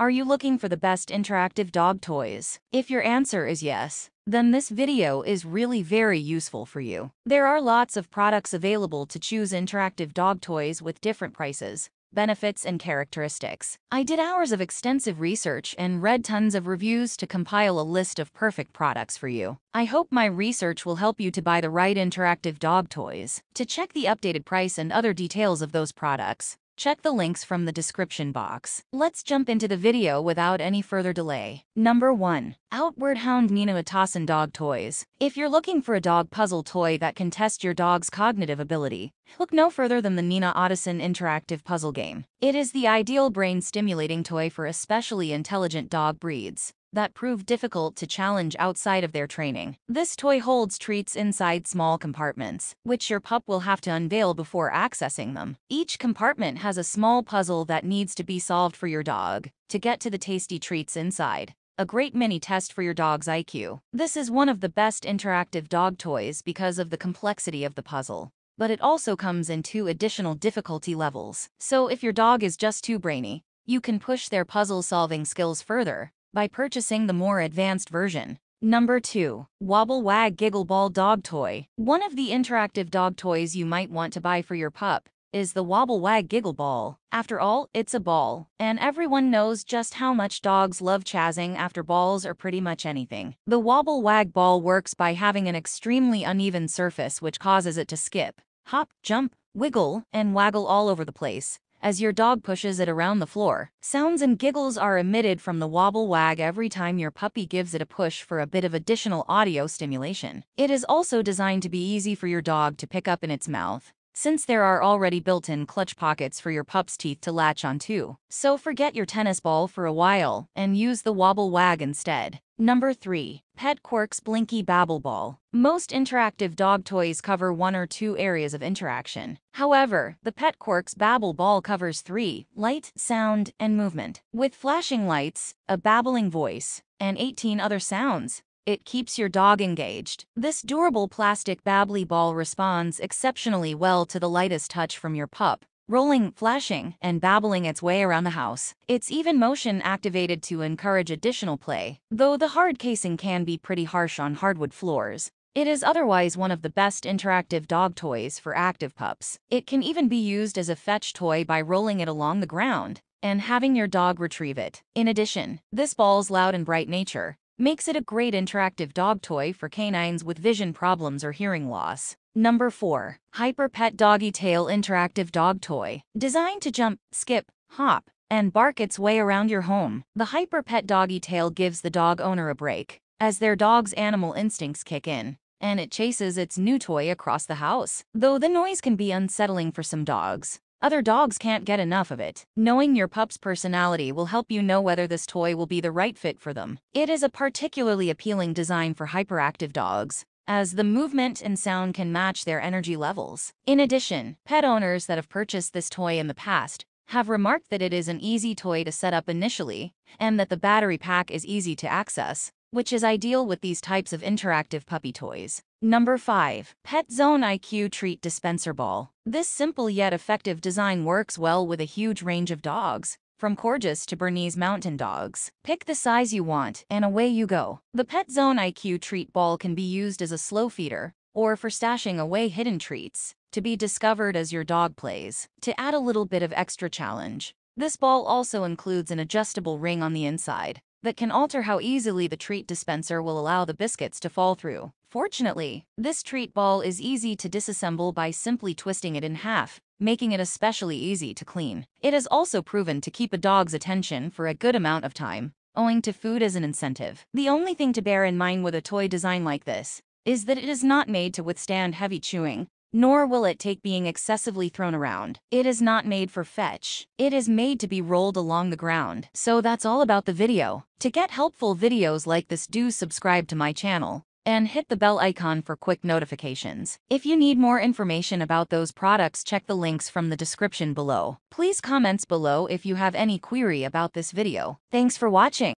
Are you looking for the best interactive dog toys? If your answer is yes, then this video is really very useful for you. There are lots of products available to choose interactive dog toys with different prices, benefits, and characteristics. I did hours of extensive research and read tons of reviews to compile a list of perfect products for you. I hope my research will help you to buy the right interactive dog toys. To check the updated price and other details of those products, Check the links from the description box. Let's jump into the video without any further delay. Number 1. Outward Hound Nina Ottosson Dog Toys. If you're looking for a dog puzzle toy that can test your dog's cognitive ability, look no further than the Nina Ottosson interactive puzzle game. It is the ideal brain-stimulating toy for especially intelligent dog breeds that prove difficult to challenge outside of their training. This toy holds treats inside small compartments, which your pup will have to unveil before accessing them. Each compartment has a small puzzle that needs to be solved for your dog to get to the tasty treats inside. A great mini test for your dog's IQ. This is one of the best interactive dog toys because of the complexity of the puzzle but it also comes in two additional difficulty levels. So if your dog is just too brainy, you can push their puzzle-solving skills further by purchasing the more advanced version. Number 2. Wobble Wag Giggle Ball Dog Toy. One of the interactive dog toys you might want to buy for your pup is the Wobble Wag Giggle Ball. After all, it's a ball, and everyone knows just how much dogs love chazzing after balls or pretty much anything. The Wobble Wag ball works by having an extremely uneven surface which causes it to skip, hop, jump, wiggle, and waggle all over the place as your dog pushes it around the floor. Sounds and giggles are emitted from the wobble wag every time your puppy gives it a push for a bit of additional audio stimulation. It is also designed to be easy for your dog to pick up in its mouth, since there are already built-in clutch pockets for your pup's teeth to latch onto. So forget your tennis ball for a while and use the wobble wag instead. Number 3. Pet Qwerks Blinky Babble Ball. Most interactive dog toys cover one or two areas of interaction. However, the Pet Qwerks Babble Ball covers three, light, sound, and movement. With flashing lights, a babbling voice, and 18 other sounds, it keeps your dog engaged. This durable plastic babbly ball responds exceptionally well to the lightest touch from your pup, rolling, flashing, and babbling its way around the house. It's even motion activated to encourage additional play, though the hard casing can be pretty harsh on hardwood floors. It is otherwise one of the best interactive dog toys for active pups. It can even be used as a fetch toy by rolling it along the ground and having your dog retrieve it. In addition, this ball's loud and bright nature makes it a great interactive dog toy for canines with vision problems or hearing loss. Number 4. Hyper Pet Doggie Tail Interactive Dog Toy. Designed to jump, skip, hop, and bark its way around your home, the Hyper Pet Doggie Tail gives the dog owner a break, as their dog's animal instincts kick in, and it chases its new toy across the house. Though the noise can be unsettling for some dogs, other dogs can't get enough of it. Knowing your pup's personality will help you know whether this toy will be the right fit for them. It is a particularly appealing design for hyperactive dogs, as the movement and sound can match their energy levels. In addition, pet owners that have purchased this toy in the past have remarked that it is an easy toy to set up initially, and that the battery pack is easy to access, which is ideal with these types of interactive puppy toys. Number 5. Pet Zone IQ Treat Dispenser Ball. This simple yet effective design works well with a huge range of dogs, from Corgis to Bernese Mountain Dogs. Pick the size you want, and away you go. The Pet Zone IQ Treat Ball can be used as a slow feeder, or for stashing away hidden treats, to be discovered as your dog plays. To add a little bit of extra challenge, this ball also includes an adjustable ring on the inside, that can alter how easily the treat dispenser will allow the biscuits to fall through. Fortunately, this treat ball is easy to disassemble by simply twisting it in half, making it especially easy to clean. It has also proven to keep a dog's attention for a good amount of time, owing to food as an incentive. The only thing to bear in mind with a toy design like this is that it is not made to withstand heavy chewing, nor will it take being excessively thrown around. It is not made for fetch. It is made to be rolled along the ground. So that's all about the video. To get helpful videos like this do subscribe to my channel and hit the bell icon for quick notifications. If you need more information about those products check the links from the description below. Please comments below if you have any query about this video. Thanks for watching.